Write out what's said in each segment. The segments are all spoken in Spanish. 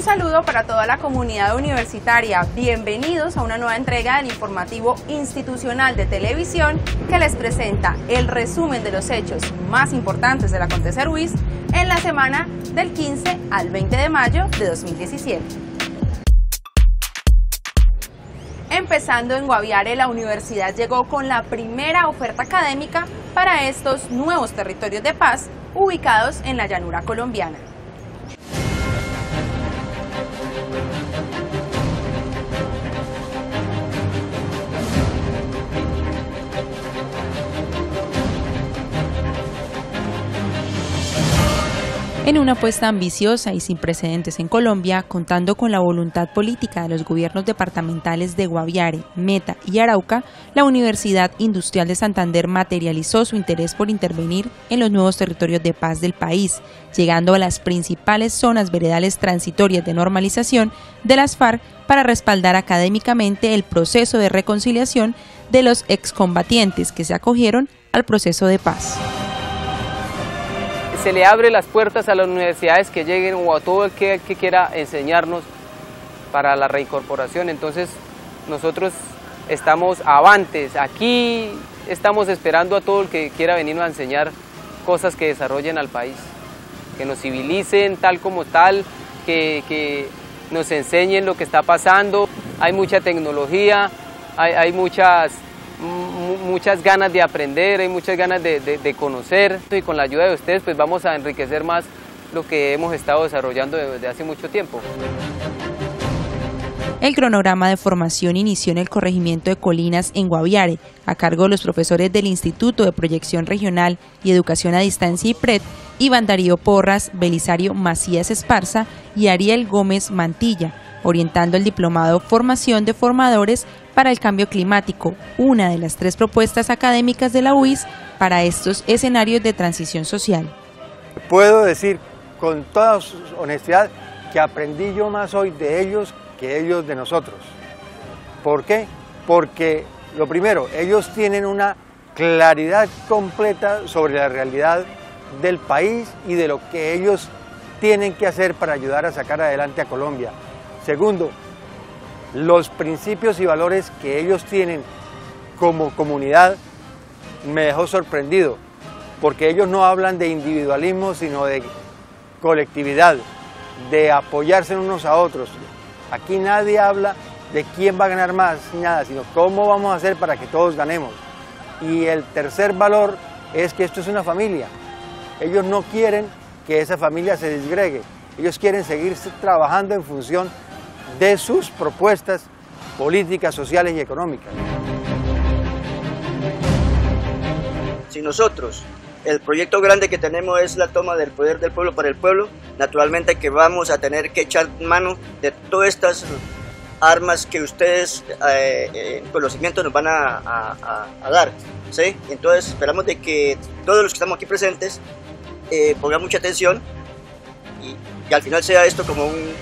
Un saludo para toda la comunidad universitaria. Bienvenidos a una nueva entrega del informativo institucional de televisión que les presenta el resumen de los hechos más importantes del acontecer UIS en la semana del 15 al 20 de mayo de 2017. Empezando en Guaviare, la universidad llegó con la primera oferta académica para estos nuevos territorios de paz ubicados en la llanura colombiana. En una apuesta ambiciosa y sin precedentes en Colombia, contando con la voluntad política de los gobiernos departamentales de Guaviare, Meta y Arauca, la Universidad Industrial de Santander materializó su interés por intervenir en los nuevos territorios de paz del país, llegando a las principales zonas veredales transitorias de normalización de las FARC para respaldar académicamente el proceso de reconciliación de los excombatientes que se acogieron al proceso de paz se le abre las puertas a las universidades que lleguen o a todo el que, quiera enseñarnos para la reincorporación. Entonces nosotros estamos avantes, aquí estamos esperando a todo el que quiera venirnos a enseñar cosas que desarrollen al país, que nos civilicen tal como tal, que, nos enseñen lo que está pasando. Hay mucha tecnología, hay, hay muchas muchas ganas de aprender, hay muchas ganas de, conocer y con la ayuda de ustedes pues vamos a enriquecer más lo que hemos estado desarrollando desde hace mucho tiempo. El cronograma de formación inició en el corregimiento de Colinas en Guaviare, a cargo de los profesores del Instituto de Proyección Regional y Educación a Distancia IPRED, Iván Darío Porras, Belisario Macías Esparza y Ariel Gómez Mantilla, orientando el diplomado Formación de Formadores para el Cambio Climático, una de las tres propuestas académicas de la UIS para estos escenarios de transición social. Puedo decir con toda honestidad que aprendí yo más hoy de ellos que ellos de nosotros. ¿Por qué? Porque lo primero, ellos tienen una claridad completa sobre la realidad del país y de lo que ellos tienen que hacer para ayudar a sacar adelante a Colombia. Segundo, los principios y valores que ellos tienen como comunidad me dejó sorprendido, porque ellos no hablan de individualismo, sino de colectividad, de apoyarse unos a otros. Aquí nadie habla de quién va a ganar más, nada, sino cómo vamos a hacer para que todos ganemos. Y el tercer valor es que esto es una familia. Ellos no quieren que esa familia se disgregue, ellos quieren seguir trabajando en función de sus propuestas políticas, sociales y económicas. Si nosotros, el proyecto grande que tenemos es la toma del poder del pueblo para el pueblo, naturalmente que vamos a tener que echar mano de todas estas armas que ustedes eh, en conocimiento nos van a, dar. ¿sí? Entonces esperamos de que todos los que estamos aquí presentes eh, pongan mucha atención y, y al final sea esto como un,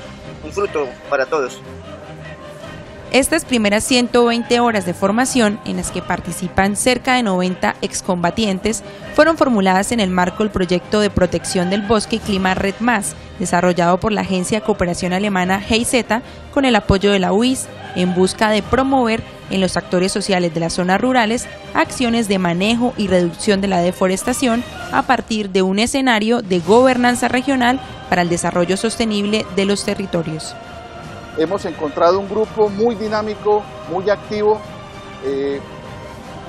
un fruto para todos. Estas primeras 120 horas de formación, en las que participan cerca de 90 excombatientes, fueron formuladas en el marco del proyecto de protección del bosque y clima Red Más, desarrollado por la Agencia de Cooperación Alemana GIZ con el apoyo de la UIS, en busca de promover en los actores sociales de las zonas rurales acciones de manejo y reducción de la deforestación a partir de un escenario de gobernanza regional para el desarrollo sostenible de los territorios. Hemos encontrado un grupo muy dinámico, muy activo, eh,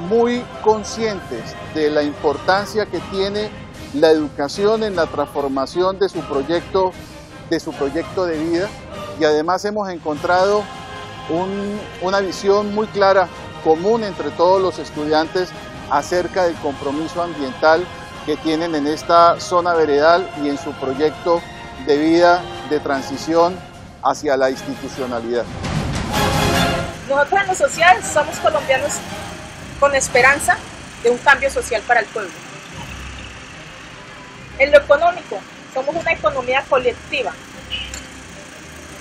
muy conscientes de la importancia que tiene la educación en la transformación de su proyecto, de su proyecto de vida y además hemos encontrado una visión muy clara, común entre todos los estudiantes acerca del compromiso ambiental que tienen en esta zona veredal y en su proyecto de vida de transición hacia la institucionalidad. Nosotros en lo social somos colombianos con esperanza de un cambio social para el pueblo. En lo económico, somos una economía colectiva.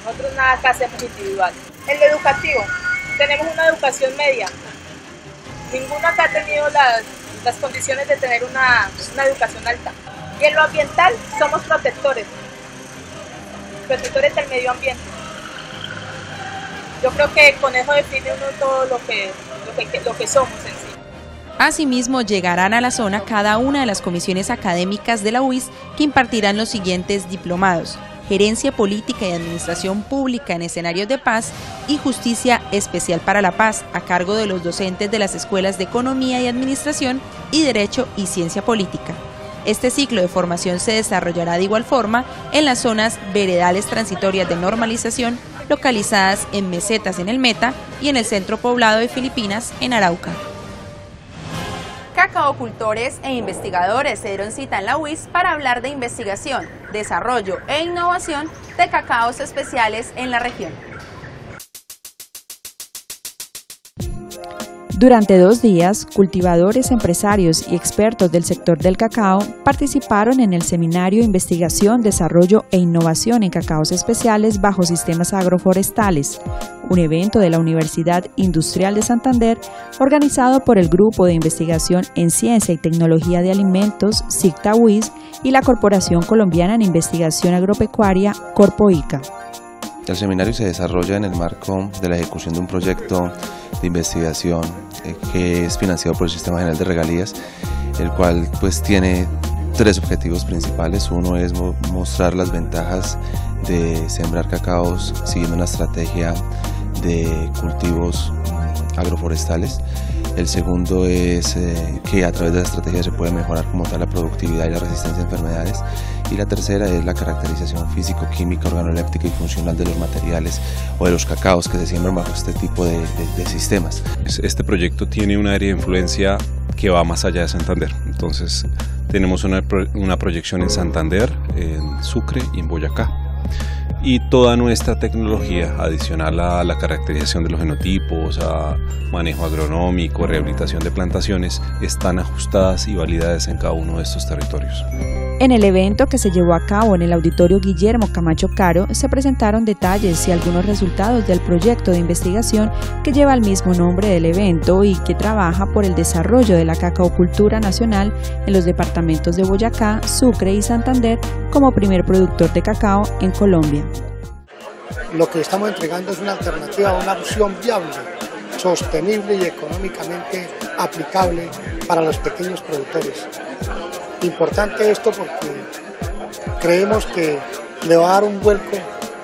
Nosotros nada que hacemos individual. En lo educativo, tenemos una educación media. Ninguno ha tenido las, las condiciones de tener una, una educación alta. Y en lo ambiental, somos protectores. protectores del medio ambiente. Yo creo que con eso define uno todo lo que, lo que, lo que somos en sí. Asimismo, llegarán a la zona cada una de las comisiones académicas de la UIS que impartirán los siguientes diplomados. Gerencia Política y Administración Pública en Escenarios de Paz y Justicia Especial para la Paz, a cargo de los docentes de las escuelas de Economía y Administración y Derecho y Ciencia Política. Este ciclo de formación se desarrollará de igual forma en las zonas veredales transitorias de normalización localizadas en mesetas en el Meta y en el centro poblado de Filipinas en Arauca. Cacaocultores e investigadores se dieron cita en la UIS para hablar de investigación, desarrollo e innovación de cacaos especiales en la región. Durante dos días, cultivadores, empresarios y expertos del sector del cacao participaron en el seminario Investigación, Desarrollo e Innovación en Cacaos Especiales bajo Sistemas Agroforestales, un evento de la Universidad Industrial de Santander organizado por el Grupo de Investigación en Ciencia y Tecnología de Alimentos, SICTA-WIS, y la Corporación Colombiana en Investigación Agropecuaria, Corpoica. El seminario se desarrolla en el marco de la ejecución de un proyecto de investigación eh, que es financiado por el Sistema General de Regalías, el cual pues tiene tres objetivos principales. Uno es mostrar las ventajas de sembrar cacaos siguiendo una estrategia de cultivos mm, agroforestales. El segundo es eh, que a través de la estrategia se puede mejorar como tal la productividad y la resistencia a enfermedades. Y la tercera es la caracterización físico-química, organoléptica y funcional de los materiales o de los cacaos que se siembran bajo este tipo de, de sistemas. Este proyecto tiene un área de influencia que va más allá de Santander. Entonces tenemos una, una proyección en Santander, en Sucre y en Boyacá y toda nuestra tecnología adicional a la caracterización de los genotipos, a manejo agronómico, rehabilitación de plantaciones, están ajustadas y validadas en cada uno de estos territorios. En el evento que se llevó a cabo en el auditorio Guillermo Camacho Caro se presentaron detalles y algunos resultados del proyecto de investigación que lleva el mismo nombre del evento y que trabaja por el desarrollo de la cacaocultura nacional en los departamentos de Boyacá, Sucre y Santander como primer productor de cacao en Colombia. Lo que estamos entregando es una alternativa, una opción viable, sostenible y económicamente aplicable para los pequeños productores. Importante esto porque creemos que le va a dar un vuelco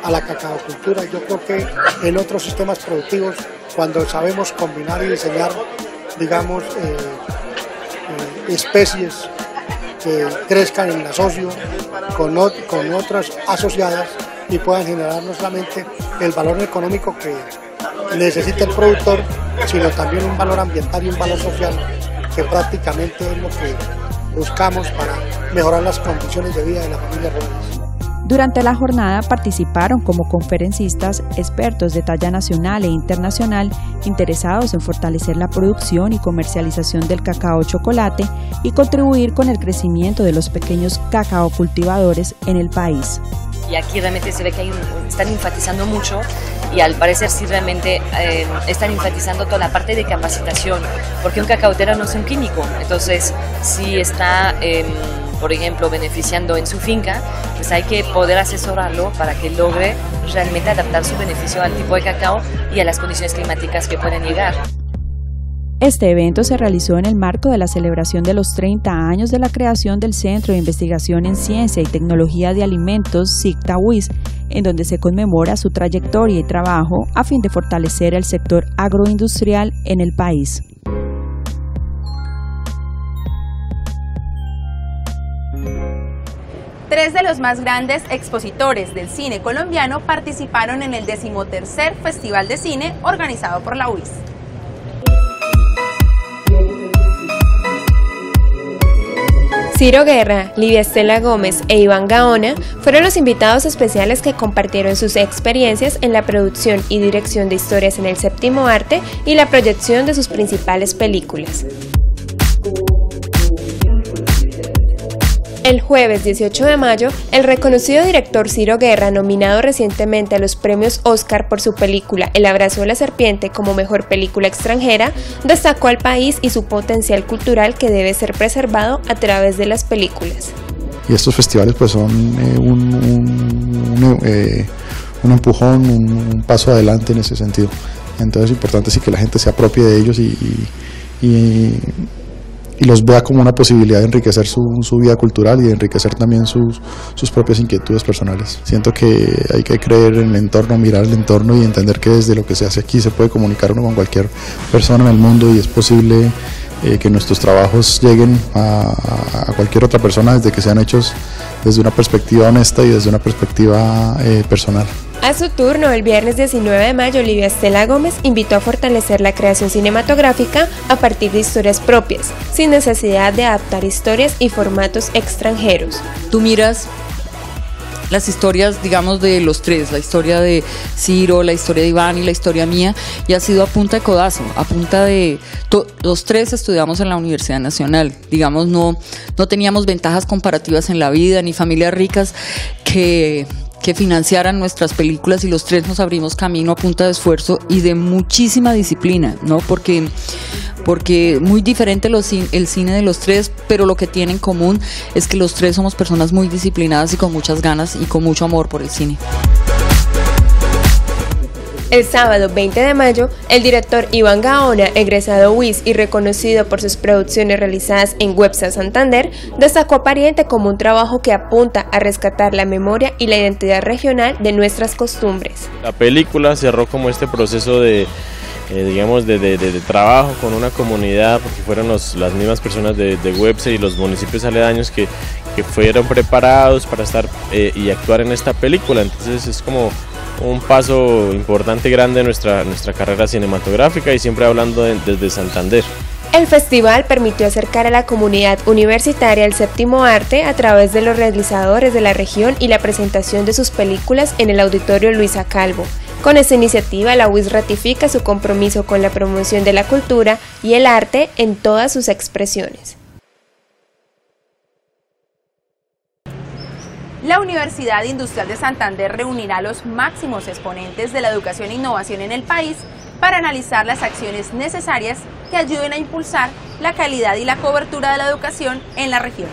a la cacaocultura. Yo creo que en otros sistemas productivos, cuando sabemos combinar y diseñar, digamos, eh, eh, especies que crezcan en asocio con, con otras asociadas y puedan generar no solamente el valor económico que necesita el productor, sino también un valor ambiental y un valor social que prácticamente es lo que buscamos para mejorar las condiciones de vida de la familia Rodríguez. Durante la jornada participaron como conferencistas expertos de talla nacional e internacional interesados en fortalecer la producción y comercialización del cacao chocolate y contribuir con el crecimiento de los pequeños cacao cultivadores en el país. Y aquí realmente se ve que están enfatizando mucho y al parecer sí realmente eh, están enfatizando toda la parte de capacitación, porque un cacautero no es un químico, entonces si está... Em, por ejemplo, beneficiando en su finca, pues hay que poder asesorarlo para que logre realmente adaptar su beneficio al tipo de cacao y a las condiciones climáticas que pueden llegar. Este evento se realizó en el marco de la celebración de los 30 años de la creación del Centro de Investigación en Ciencia y Tecnología de Alimentos, CICTA-WIS, en donde se conmemora su trayectoria y trabajo a fin de fortalecer el sector agroindustrial en el país. Tres de los más grandes expositores del cine colombiano participaron en el decimotercer Festival de Cine organizado por la UIS. Ciro Guerra, Livia Estela Gómez e Iván Gaona fueron los invitados especiales que compartieron sus experiencias en la producción y dirección de historias en el séptimo arte y la proyección de sus principales películas. El jueves 18 de mayo, el reconocido director Ciro Guerra, nominado recientemente a los premios Oscar por su película El abrazo de la serpiente como mejor película extranjera, destacó al país y su potencial cultural que debe ser preservado a través de las películas. y estos festivales pues son un, un, un, empujón, un, paso adelante en ese sentido. Entonces es importante sí que la gente se apropie de ellos y, y, los vea como una posibilidad de enriquecer su, su vida cultural y de enriquecer también sus, sus, propias inquietudes personales. Siento que hay que creer en el entorno, mirar el entorno y entender que desde lo que se hace aquí se puede comunicar uno con cualquier persona en el mundo y es posible eh, que nuestros trabajos lleguen a, a, cualquier otra persona desde que sean hechos desde una perspectiva honesta y desde una perspectiva eh, personal. A su turno, el viernes 19 de mayo, Olivia Estela Gómez invitó a fortalecer la creación cinematográfica a partir de historias propias, sin necesidad de adaptar historias y formatos extranjeros. Tú miras las historias, digamos, de los tres, la historia de Ciro, la historia de Iván y la historia mía, y ha sido a punta de codazo, a punta de... Los tres estudiamos en la Universidad Nacional, digamos, no, no teníamos ventajas comparativas en la vida, ni familias ricas que que financiaran nuestras películas y los tres nos abrimos camino a punta de esfuerzo y de muchísima disciplina, ¿no? Porque porque muy diferente los, el cine de los tres, pero lo que tienen en común es que los tres somos personas muy disciplinadas y con muchas ganas y con mucho amor por el cine. El sábado 20 de mayo, el director Iván Gaona, egresado WIS y reconocido por sus producciones realizadas en Websa Santander, destacó a Pariente como un trabajo que apunta a rescatar la memoria y la identidad regional de nuestras costumbres. La película cerró como este proceso de eh, digamos, de, trabajo con una comunidad, porque fueron las mismas personas de, de y los municipios aledaños que, que fueron preparados para estar eh, y actuar en esta película. Entonces es como un paso importante, grande en nuestra, nuestra carrera cinematográfica y siempre hablando desde Santander. El festival permitió acercar a la comunidad universitaria el séptimo arte a través de los realizadores de la región y la presentación de sus películas en el auditorio Luisa Calvo. Con esta iniciativa, la UIS ratifica su compromiso con la promoción de la cultura y el arte en todas sus expresiones. La Universidad Industrial de Santander reunirá a los máximos exponentes de la educación e innovación en el país para analizar las acciones necesarias que ayuden a impulsar la calidad y la cobertura de la educación en la región.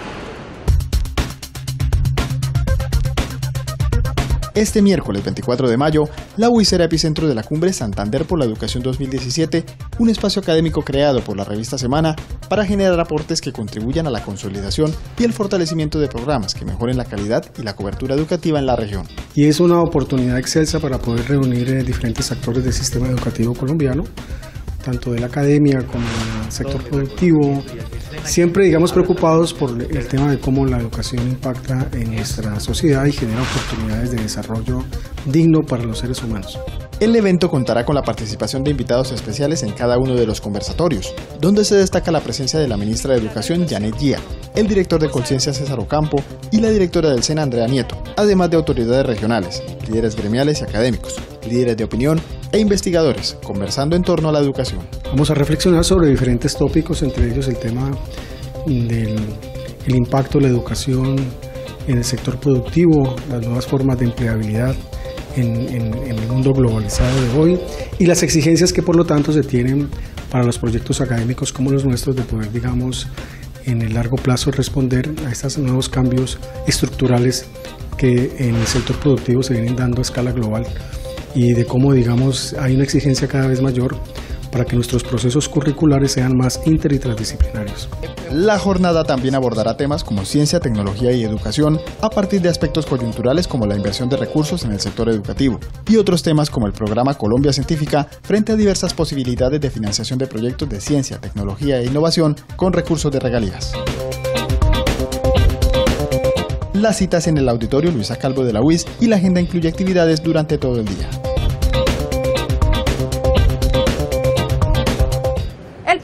Este miércoles 24 de mayo, la UIS será epicentro de la cumbre Santander por la Educación 2017, un espacio académico creado por la revista Semana para generar aportes que contribuyan a la consolidación y el fortalecimiento de programas que mejoren la calidad y la cobertura educativa en la región. Y es una oportunidad excelsa para poder reunir eh, diferentes actores del sistema educativo colombiano, tanto de la academia como del sector productivo, siempre digamos preocupados por el tema de cómo la educación impacta en nuestra sociedad y genera oportunidades de desarrollo digno para los seres humanos. El evento contará con la participación de invitados especiales en cada uno de los conversatorios, donde se destaca la presencia de la ministra de Educación, Janet Gia, el director de Conciencia César Ocampo y la directora del SENA, Andrea Nieto, además de autoridades regionales, líderes gremiales y académicos, líderes de opinión e investigadores, conversando en torno a la educación. Vamos a reflexionar sobre diferentes tópicos, entre ellos el tema del impacto de la educación en el sector productivo, las nuevas formas de empleabilidad, en, el mundo globalizado de hoy y las exigencias que por lo tanto se tienen para los proyectos académicos como los nuestros de poder, digamos, en el largo plazo responder a estos nuevos cambios estructurales que en el sector productivo se vienen dando a escala global y de cómo, digamos, hay una exigencia cada vez mayor para que nuestros procesos curriculares sean más inter y transdisciplinarios. La jornada también abordará temas como ciencia, tecnología y educación a partir de aspectos coyunturales como la inversión de recursos en el sector educativo y otros temas como el programa Colombia Científica frente a diversas posibilidades de financiación de proyectos de ciencia, tecnología e innovación con recursos de regalías. Las citas en el auditorio Luisa Calvo de la UIS y la agenda incluye actividades durante todo el día.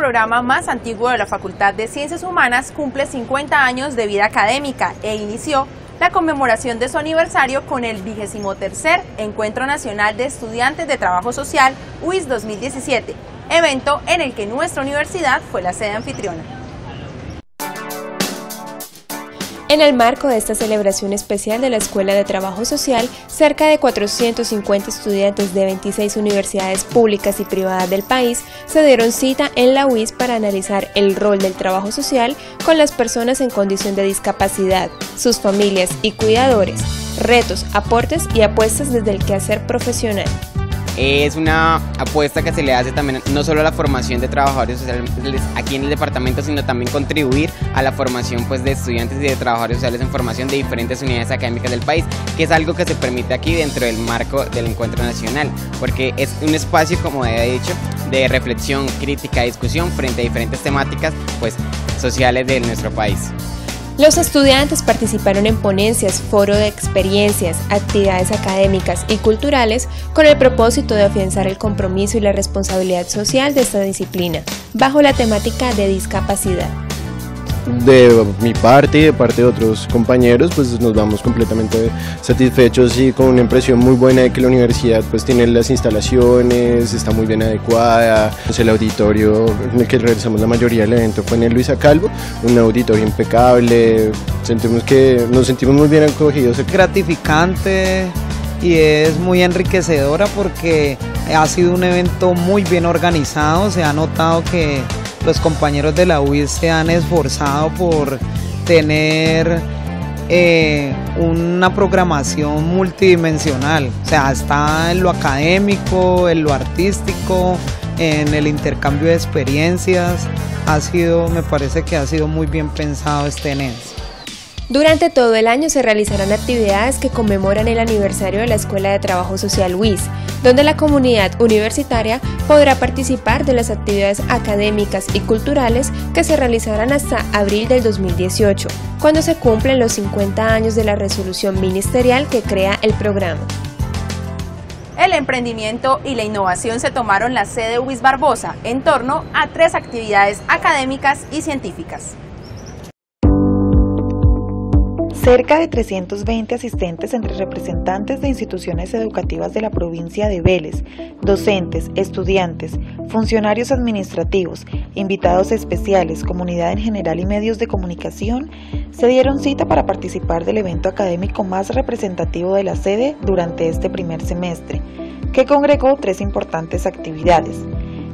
programa más antiguo de la Facultad de Ciencias Humanas cumple 50 años de vida académica e inició la conmemoración de su aniversario con el 23 Encuentro Nacional de Estudiantes de Trabajo Social UIS 2017, evento en el que nuestra universidad fue la sede anfitriona. En el marco de esta celebración especial de la Escuela de Trabajo Social, cerca de 450 estudiantes de 26 universidades públicas y privadas del país se dieron cita en la UIS para analizar el rol del trabajo social con las personas en condición de discapacidad, sus familias y cuidadores, retos, aportes y apuestas desde el quehacer profesional es una apuesta que se le hace también no solo a la formación de trabajadores sociales aquí en el departamento, sino también contribuir a la formación pues, de estudiantes y de trabajadores sociales en formación de diferentes unidades académicas del país, que es algo que se permite aquí dentro del marco del encuentro nacional, porque es un espacio, como he dicho, de reflexión, crítica, discusión frente a diferentes temáticas pues, sociales de nuestro país. Los estudiantes participaron en ponencias, foro de experiencias, actividades académicas y culturales con el propósito de afianzar el compromiso y la responsabilidad social de esta disciplina, bajo la temática de discapacidad de mi parte y de parte de otros compañeros pues nos vamos completamente satisfechos y con una impresión muy buena de que la universidad pues tiene las instalaciones, está muy bien adecuada, pues, el auditorio en el que realizamos la mayoría del evento fue en el Luisa Calvo, un auditorio impecable, sentimos que nos sentimos muy bien acogidos. Gratificante y es muy enriquecedora porque ha sido un evento muy bien organizado, se ha notado que los compañeros de la UIS se han esforzado por tener eh, una programación multidimensional, o sea, está en lo académico, en lo artístico, en el intercambio de experiencias, ha sido, me parece que ha sido muy bien pensado este ENES. Durante todo el año se realizarán actividades que conmemoran el aniversario de la Escuela de Trabajo Social WIS, donde la comunidad universitaria podrá participar de las actividades académicas y culturales que se realizarán hasta abril del 2018, cuando se cumplen los 50 años de la resolución ministerial que crea el programa. El emprendimiento y la innovación se tomaron la sede WIS Barbosa en torno a tres actividades académicas y científicas. Cerca de 320 asistentes entre representantes de instituciones educativas de la provincia de Vélez, docentes, estudiantes, funcionarios administrativos, invitados especiales, comunidad en general y medios de comunicación se dieron cita para participar del evento académico más representativo de la sede durante este primer semestre, que congregó tres importantes actividades.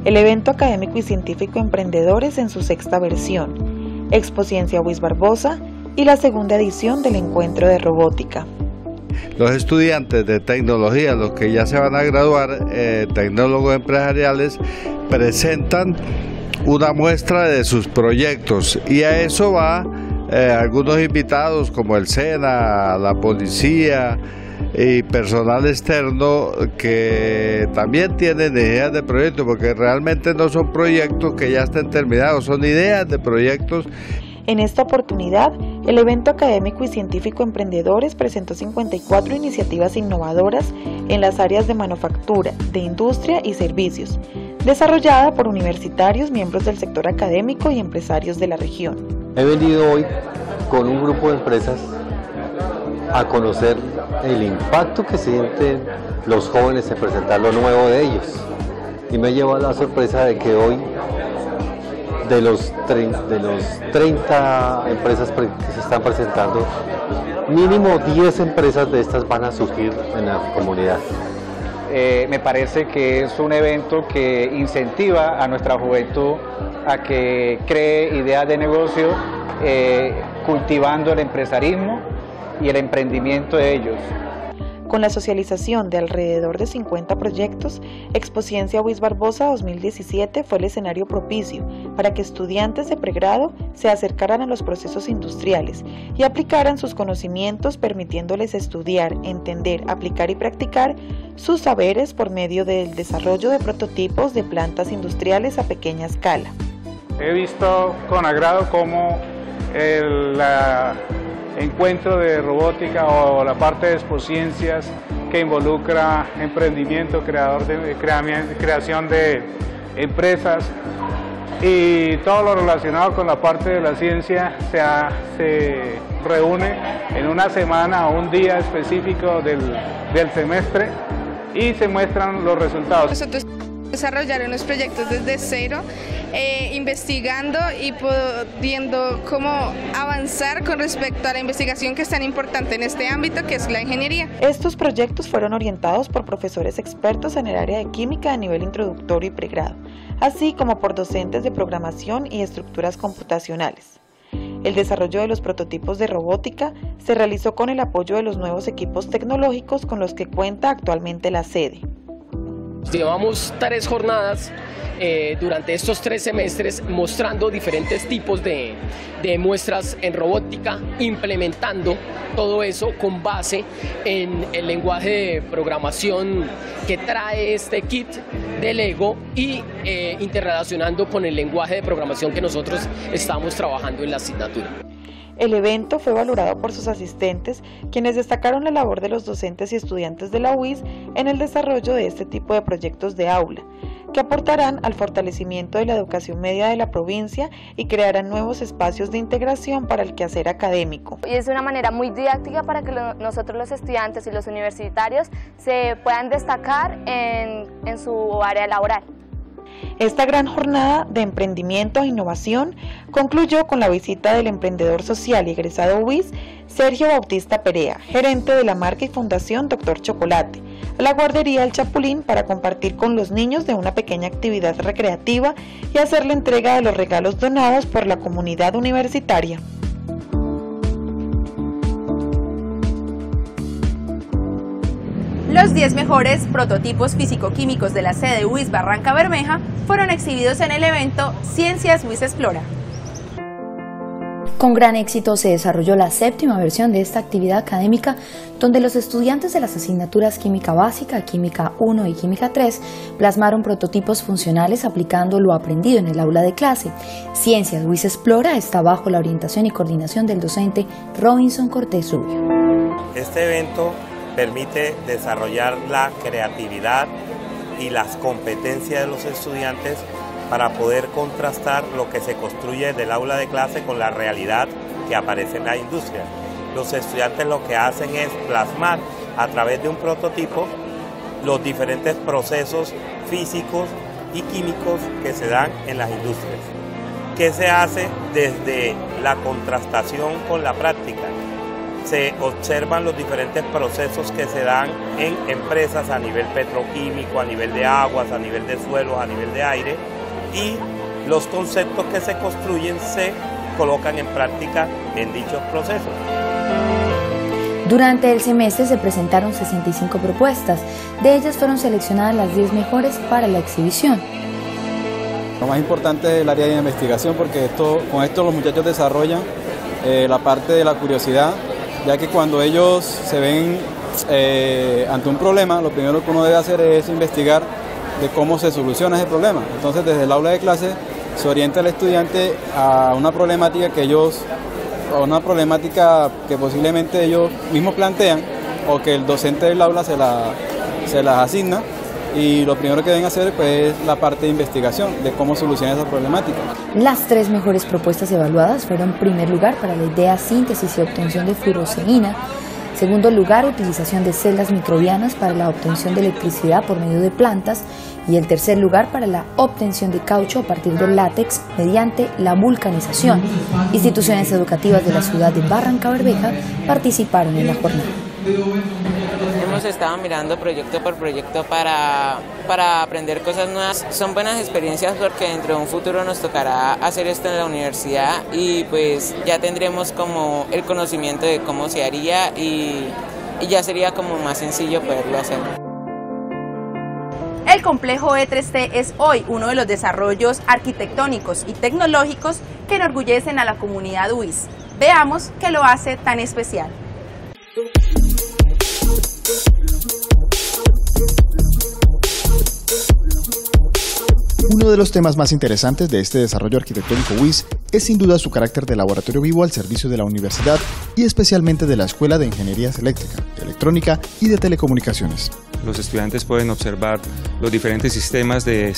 El evento académico y científico Emprendedores en su sexta versión, Expociencia Luis Barbosa, y la segunda edición del encuentro de robótica. Los estudiantes de tecnología, los que ya se van a graduar, eh, tecnólogos empresariales, presentan una muestra de sus proyectos y a eso va eh, algunos invitados como el SENA, la policía y personal externo que también tienen ideas de proyectos, porque realmente no son proyectos que ya estén terminados, son ideas de proyectos en esta oportunidad, el evento académico y científico Emprendedores presentó 54 iniciativas innovadoras en las áreas de manufactura, de industria y servicios, desarrollada por universitarios, miembros del sector académico y empresarios de la región. He venido hoy con un grupo de empresas a conocer el impacto que sienten los jóvenes en presentar lo nuevo de ellos. Y me lleva la sorpresa de que hoy de los, de los 30 empresas que se están presentando, mínimo 10 empresas de estas van a surgir en la comunidad. Eh, me parece que es un evento que incentiva a nuestra juventud a que cree ideas de negocio eh, cultivando el empresarismo y el emprendimiento de ellos. Con la socialización de alrededor de 50 proyectos, Expociencia WIS Barbosa 2017 fue el escenario propicio para que estudiantes de pregrado se acercaran a los procesos industriales y aplicaran sus conocimientos permitiéndoles estudiar, entender, aplicar y practicar sus saberes por medio del desarrollo de prototipos de plantas industriales a pequeña escala. He visto con agrado cómo el, encuentro de robótica o la parte de expociencias que involucra emprendimiento, creador de, creación de empresas y todo lo relacionado con la parte de la ciencia se, reúne en una semana o un día específico del semestre y se muestran los resultados. Desarrollar unos proyectos desde cero, eh, investigando y pudiendo cómo avanzar con respecto a la investigación que es tan importante en este ámbito que es la ingeniería. Estos proyectos fueron orientados por profesores expertos en el área de química a nivel introductorio y pregrado, así como por docentes de programación y estructuras computacionales. El desarrollo de los prototipos de robótica se realizó con el apoyo de los nuevos equipos tecnológicos con los que cuenta actualmente la sede. Llevamos tres jornadas eh, durante estos tres semestres mostrando diferentes tipos de, de, muestras en robótica, implementando todo eso con base en el lenguaje de programación que trae este kit de Lego y eh, interrelacionando con el lenguaje de programación que nosotros estamos trabajando en la asignatura. El evento fue valorado por sus asistentes, quienes destacaron la labor de los docentes y estudiantes de la UIS en el desarrollo de este tipo de proyectos de aula, que aportarán al fortalecimiento de la educación media de la provincia y crearán nuevos espacios de integración para el quehacer académico. Y es una manera muy didáctica para que nosotros los estudiantes y los universitarios se puedan destacar en, en su área laboral. Esta gran jornada de emprendimiento e innovación concluyó con la visita del emprendedor social y egresado UIS, Sergio Bautista Perea, gerente de la marca y fundación Doctor Chocolate, a la guardería El Chapulín para compartir con los niños de una pequeña actividad recreativa y hacer la entrega de los regalos donados por la comunidad universitaria. Los 10 mejores prototipos físico-químicos de la sede UIS Barranca Bermeja fueron exhibidos en el evento Ciencias UIS Explora. Con gran éxito se desarrolló la séptima versión de esta actividad académica donde los estudiantes de las asignaturas Química Básica, Química 1 y Química 3 plasmaron prototipos funcionales aplicando lo aprendido en el aula de clase. Ciencias UIS Explora está bajo la orientación y coordinación del docente Robinson Cortés Rubio. Este evento permite desarrollar la creatividad y las competencias de los estudiantes para poder contrastar lo que se construye del aula de clase con la realidad que aparece en la industria. Los estudiantes lo que hacen es plasmar a través de un prototipo los diferentes procesos físicos y químicos que se dan en las industrias. ¿Qué se hace desde la contrastación con la práctica? Se observan los diferentes procesos que se dan en empresas a nivel petroquímico, a nivel de aguas, a nivel de suelos, a nivel de aire y los conceptos que se construyen se colocan en práctica en dichos procesos. Durante el semestre se presentaron 65 propuestas, de ellas fueron seleccionadas las 10 mejores para la exhibición. Lo más importante es el área de investigación porque esto, con esto los muchachos desarrollan eh, la parte de la curiosidad ya que cuando ellos se ven eh, ante un problema, lo primero que uno debe hacer es investigar de cómo se soluciona ese problema. Entonces, desde el aula de clase se orienta al estudiante a una problemática que ellos, a una problemática que posiblemente ellos mismos plantean o que el docente del aula se, la, se las asigna y lo primero que deben hacer pues, es la parte de investigación de cómo solucionar esa problemática. Las tres mejores propuestas evaluadas fueron primer lugar para la idea síntesis y obtención de furosemina, segundo lugar utilización de celdas microbianas para la obtención de electricidad por medio de plantas y el tercer lugar para la obtención de caucho a partir del látex mediante la vulcanización. Instituciones educativas de la ciudad de Barranca Bermeja participaron en la jornada hemos estado mirando proyecto por proyecto para, para aprender cosas nuevas. Son buenas experiencias porque dentro de un futuro nos tocará hacer esto en la universidad y pues ya tendremos como el conocimiento de cómo se haría y, y ya sería como más sencillo poderlo hacer. El complejo E3T es hoy uno de los desarrollos arquitectónicos y tecnológicos que enorgullecen a la comunidad UIS. Veamos qué lo hace tan especial. Uno de los temas más interesantes de este desarrollo arquitectónico WIS es sin duda su carácter de laboratorio vivo al servicio de la universidad y especialmente de la Escuela de Ingenierías Eléctrica, Electrónica y de Telecomunicaciones. Los estudiantes pueden observar los diferentes sistemas de,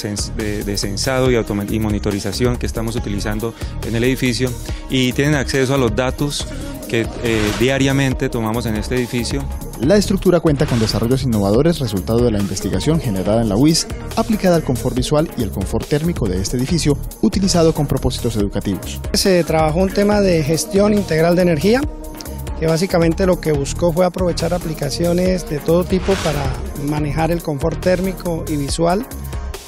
sensado y, y monitorización que estamos utilizando en el edificio y tienen acceso a los datos que eh, diariamente tomamos en este edificio La estructura cuenta con desarrollos innovadores resultado de la investigación generada en la UIS, aplicada al confort visual y el confort térmico de este edificio, utilizado con propósitos educativos. Se trabajó un tema de gestión integral de energía, que básicamente lo que buscó fue aprovechar aplicaciones de todo tipo para manejar el confort térmico y visual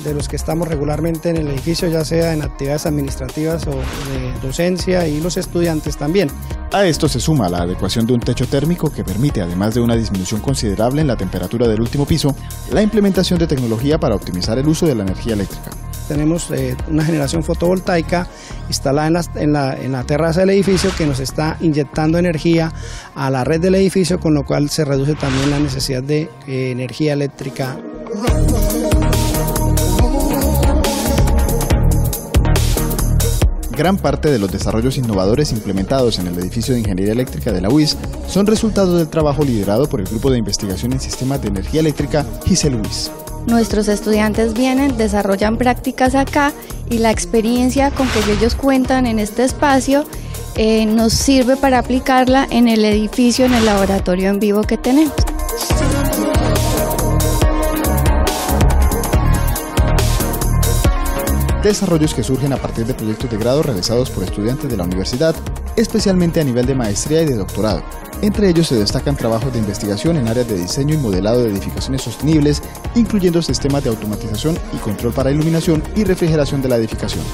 de los que estamos regularmente en el edificio, ya sea en actividades administrativas o de docencia y los estudiantes también. A esto se suma la adecuación de un techo térmico que permite, además de una disminución considerable en la temperatura del último piso, la implementación de tecnología para optimizar el uso de la energía eléctrica. Tenemos eh, una generación fotovoltaica instalada en la, en la terraza del edificio que nos está inyectando energía a la red del edificio, con lo cual se reduce también la necesidad de eh, energía eléctrica. Gran parte de los desarrollos innovadores implementados en el edificio de Ingeniería Eléctrica de la UIS son resultado del trabajo liderado por el Grupo de Investigación en Sistemas de Energía Eléctrica GISEL UIS. Nuestros estudiantes vienen, desarrollan prácticas acá y la experiencia con que ellos cuentan en este espacio eh, nos sirve para aplicarla en el edificio, en el laboratorio en vivo que tenemos. Desarrollos que surgen a partir de proyectos de grado realizados por estudiantes de la universidad, especialmente a nivel de maestría y de doctorado. Entre ellos se destacan trabajos de investigación en áreas de diseño y modelado de edificaciones sostenibles, incluyendo sistemas de automatización y control para iluminación y refrigeración de la edificación.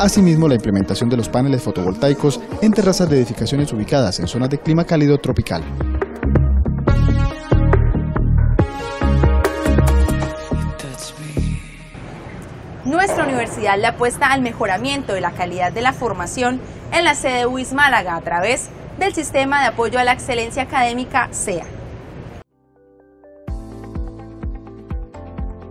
Asimismo, la implementación de los paneles fotovoltaicos en terrazas de edificaciones ubicadas en zonas de clima cálido tropical. Universidad le apuesta al mejoramiento de la calidad de la formación en la sede UIS Málaga a través del Sistema de Apoyo a la Excelencia Académica SEA.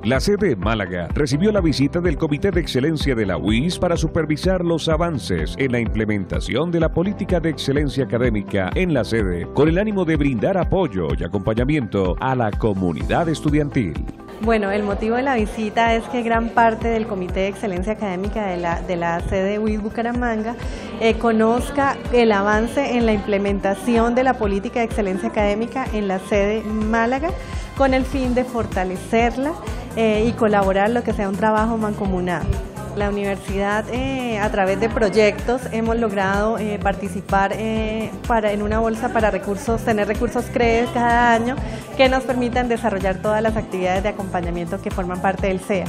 La sede Málaga recibió la visita del Comité de Excelencia de la UIS para supervisar los avances en la implementación de la política de excelencia académica en la sede, con el ánimo de brindar apoyo y acompañamiento a la comunidad estudiantil. Bueno, el motivo de la visita es que gran parte del Comité de Excelencia Académica de la, de la sede UIS Bucaramanga eh, conozca el avance en la implementación de la política de excelencia académica en la sede Málaga con el fin de fortalecerla eh, y colaborar lo que sea un trabajo mancomunado. La universidad, eh, a través de proyectos, hemos logrado eh, participar eh, para, en una bolsa para recursos, tener recursos CREES cada año que nos permitan desarrollar todas las actividades de acompañamiento que forman parte del CEA.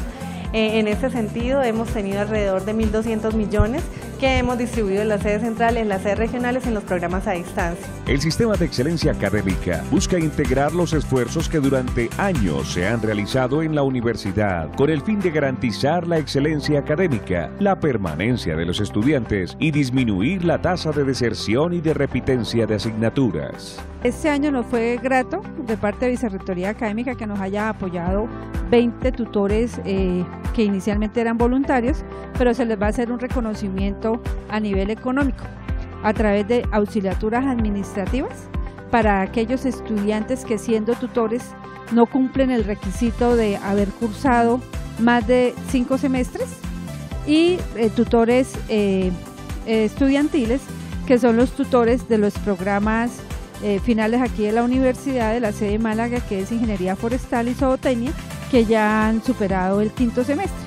en ese sentido, hemos tenido alrededor de 1.200 millones que hemos distribuido en las sedes centrales, en las sedes regionales y en los programas a distancia. El sistema de excelencia académica busca integrar los esfuerzos que durante años se han realizado en la universidad con el fin de garantizar la excelencia académica, la permanencia de los estudiantes y disminuir la tasa de deserción y de repitencia de asignaturas. Este año nos fue grato de parte de Vicerrectoría Académica que nos haya apoyado 20 tutores eh, que inicialmente eran voluntarios, pero se les va a hacer un reconocimiento a nivel económico a través de auxiliaturas administrativas para aquellos estudiantes que siendo tutores no cumplen el requisito de haber cursado más de cinco semestres y eh, tutores eh, estudiantiles que son los tutores de los programas eh, finales aquí de la universidad de la sede Málaga que es Ingeniería Forestal y Zootecnia que ya han superado el quinto semestre.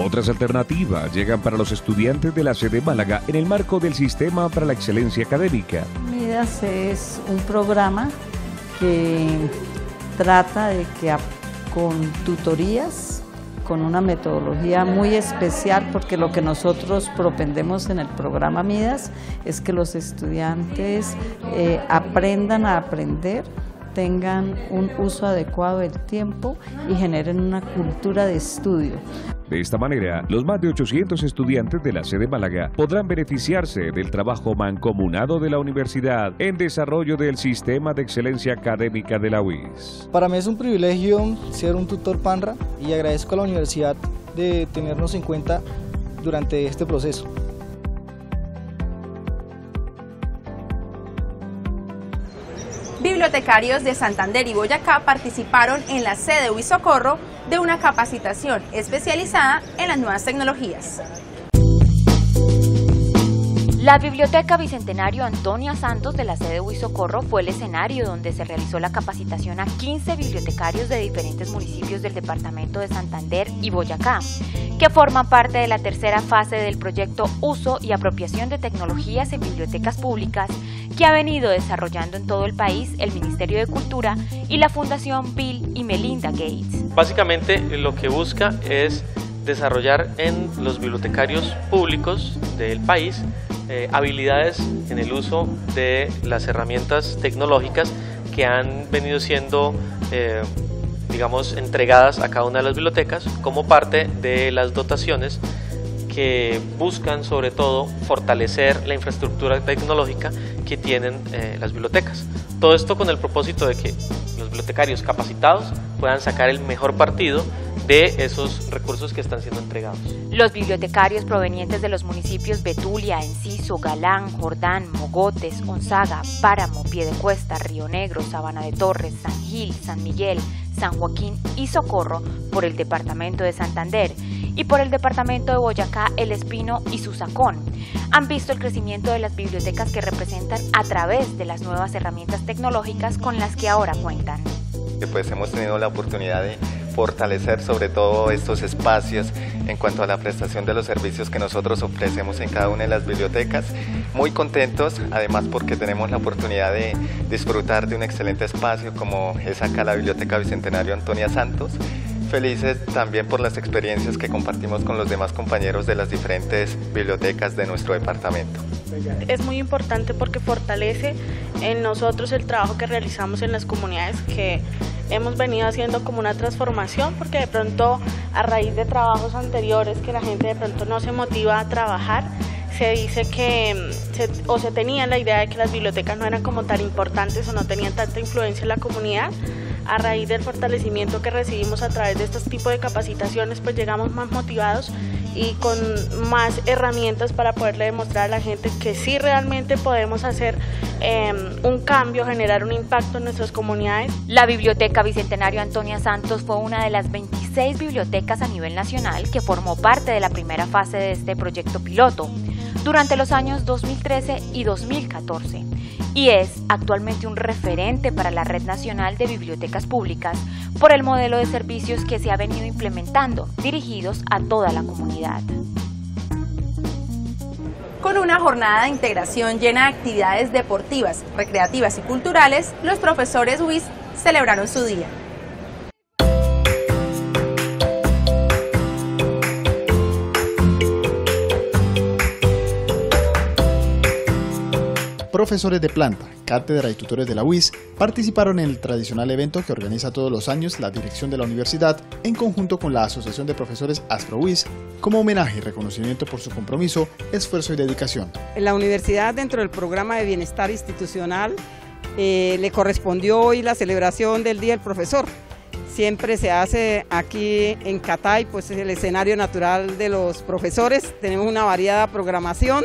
Otras alternativas llegan para los estudiantes de la sede Málaga en el marco del Sistema para la Excelencia Académica. MIDAS es un programa que trata de que con tutorías, con una metodología muy especial, porque lo que nosotros propendemos en el programa MIDAS es que los estudiantes eh, aprendan a aprender tengan un uso adecuado del tiempo y generen una cultura de estudio. De esta manera, los más de 800 estudiantes de la sede Málaga podrán beneficiarse del trabajo mancomunado de la universidad en desarrollo del sistema de excelencia académica de la UIS. Para mí es un privilegio ser un tutor PANRA y agradezco a la universidad de tenernos en cuenta durante este proceso. Bibliotecarios de Santander y Boyacá participaron en la sede Huisocorro de una capacitación especializada en las nuevas tecnologías. La Biblioteca Bicentenario Antonia Santos de la sede Huizocorro fue el escenario donde se realizó la capacitación a 15 bibliotecarios de diferentes municipios del departamento de Santander y Boyacá, que forman parte de la tercera fase del proyecto Uso y Apropiación de Tecnologías en Bibliotecas Públicas que ha venido desarrollando en todo el país el Ministerio de Cultura y la Fundación Bill y Melinda Gates. Básicamente lo que busca es desarrollar en los bibliotecarios públicos del país eh, habilidades en el uso de las herramientas tecnológicas que han venido siendo eh, digamos entregadas a cada una de las bibliotecas como parte de las dotaciones que buscan sobre todo fortalecer la infraestructura tecnológica que tienen eh, las bibliotecas. Todo esto con el propósito de que los bibliotecarios capacitados puedan sacar el mejor partido de esos recursos que están siendo entregados. Los bibliotecarios provenientes de los municipios Betulia, Enciso, Galán, Jordán, Mogotes, Gonzaga, Páramo, Piedecuesta, Río Negro, Sabana de Torres, San Gil, San Miguel, San Joaquín y Socorro por el departamento de Santander y por el departamento de Boyacá, El Espino y Susacón. Han visto el crecimiento de las bibliotecas que representan a través de las nuevas herramientas tecnológicas con las que ahora cuentan. Pues hemos tenido la oportunidad de fortalecer sobre todo estos espacios en cuanto a la prestación de los servicios que nosotros ofrecemos en cada una de las bibliotecas. Muy contentos, además porque tenemos la oportunidad de disfrutar de un excelente espacio como es acá la Biblioteca Bicentenario Antonia Santos. Felices también por las experiencias que compartimos con los demás compañeros de las diferentes bibliotecas de nuestro departamento. Es muy importante porque fortalece en nosotros el trabajo que realizamos en las comunidades que hemos venido haciendo como una transformación porque de pronto a raíz de trabajos anteriores que la gente de pronto no se motiva a trabajar, se dice que mm, o se tenía la idea de que las bibliotecas no eran como tan importantes o no tenían tanta influencia en la comunidad. A raíz del fortalecimiento que recibimos a través de estos tipos de capacitaciones, pues llegamos más motivados y con más herramientas para poderle demostrar a la gente que sí realmente podemos hacer em, un cambio, generar un impacto en nuestras comunidades. La Biblioteca Bicentenario Antonia Santos fue una de las 26 bibliotecas a nivel nacional que formó parte de la primera fase de este proyecto piloto durante los años 2013 y 2014 y es actualmente un referente para la Red Nacional de Bibliotecas Públicas por el modelo de servicios que se ha venido implementando, dirigidos a toda la comunidad. Con una jornada de integración llena de actividades deportivas, recreativas y culturales, los profesores WIS celebraron su día. Profesores de planta, cátedra y tutores de la UIS participaron en el tradicional evento que organiza todos los años la dirección de la universidad en conjunto con la Asociación de Profesores AstroWIS como homenaje y reconocimiento por su compromiso, esfuerzo y dedicación. La universidad dentro del programa de bienestar institucional eh, le correspondió hoy la celebración del Día del Profesor. Siempre se hace aquí en Catay, pues es el escenario natural de los profesores. Tenemos una variada programación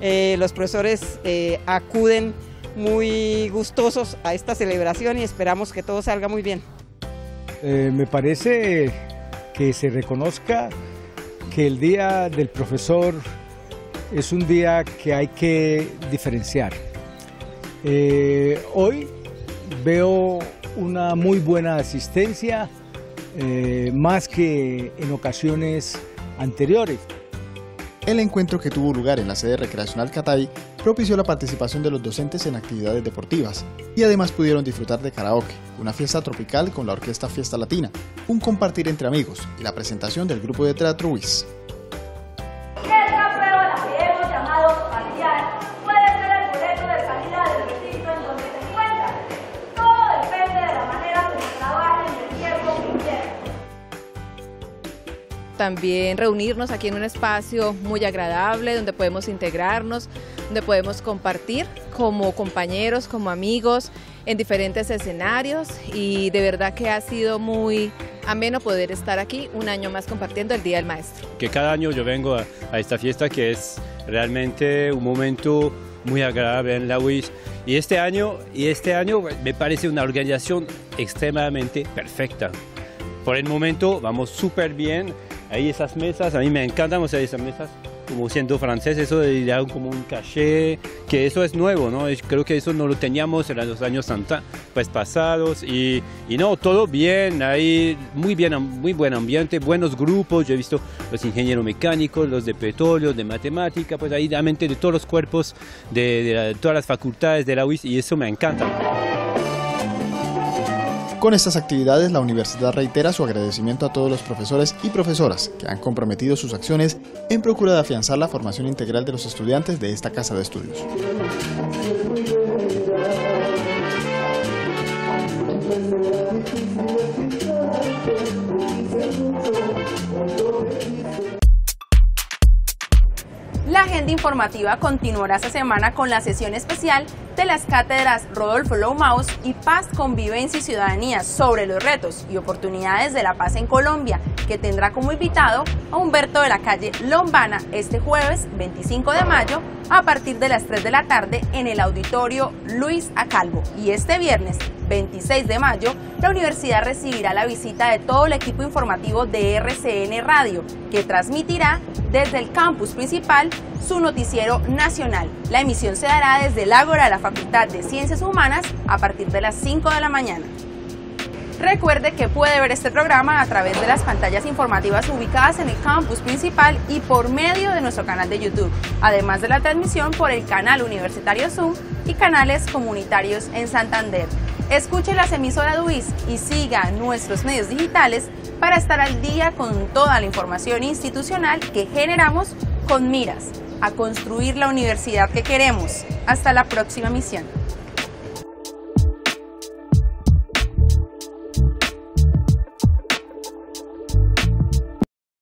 eh, los profesores eh, acuden muy gustosos a esta celebración y esperamos que todo salga muy bien. Eh, me parece que se reconozca que el Día del Profesor es un día que hay que diferenciar. hoy veo una muy buena asistencia, más que en ocasiones anteriores. El encuentro que tuvo lugar en la sede recreacional Catay propició la participación de los docentes en actividades deportivas y además pudieron disfrutar de karaoke, una fiesta tropical con la orquesta Fiesta Latina, un compartir entre amigos y la presentación del grupo de teatro WIS. También reunirnos aquí en un espacio muy agradable donde podemos integrarnos, donde podemos compartir como compañeros, como amigos en diferentes escenarios y de verdad que ha sido muy ameno poder estar aquí un año más compartiendo el Día del Maestro. Que cada año yo vengo a, esta fiesta que es realmente un momento muy agradable en la UIS y este año, y este año me parece una organización extremadamente perfecta. Por el momento vamos súper bien, Ahí esas mesas, a mí me encantan esas mesas. como siendo francés, eso de como un caché, que eso es nuevo, ¿no? Creo que eso no lo teníamos en los años pues, pasados y, y no, todo bien, hay muy, bien, muy buen ambiente, buenos grupos, yo he visto los ingenieros mecánicos, los de petróleo, de matemática, pues ahí realmente de todos los cuerpos, de, todas las facultades de la UIS y eso me encanta. Con estas actividades, la universidad reitera su agradecimiento a todos los profesores y profesoras que han comprometido sus acciones en procura de afianzar la formación integral de los estudiantes de esta casa de estudios. La agenda informativa continuará esta semana con la sesión especial de las cátedras Rodolfo Lomaus y Paz, Convivencia y Ciudadanía sobre los retos y oportunidades de la paz en Colombia, que tendrá como invitado a Humberto de la calle Lombana este jueves 25 de mayo a partir de las 3 de la tarde en el auditorio Luis Acalvo. Y este viernes 26 de mayo, la universidad recibirá la visita de todo el equipo informativo de RCN Radio, que transmitirá desde el campus principal su noticiero nacional. La emisión se dará desde el Ágora de la Facultad de Ciencias Humanas a partir de las 5 de la mañana. Recuerde que puede ver este programa a través de las pantallas informativas ubicadas en el campus principal y por medio de nuestro canal de YouTube, además de la transmisión por el canal universitario Zoom y canales comunitarios en Santander. Escuche las emisoras de UIS y siga nuestros medios digitales para estar al día con toda la información institucional que generamos con miras a construir la universidad que queremos. Hasta la próxima misión.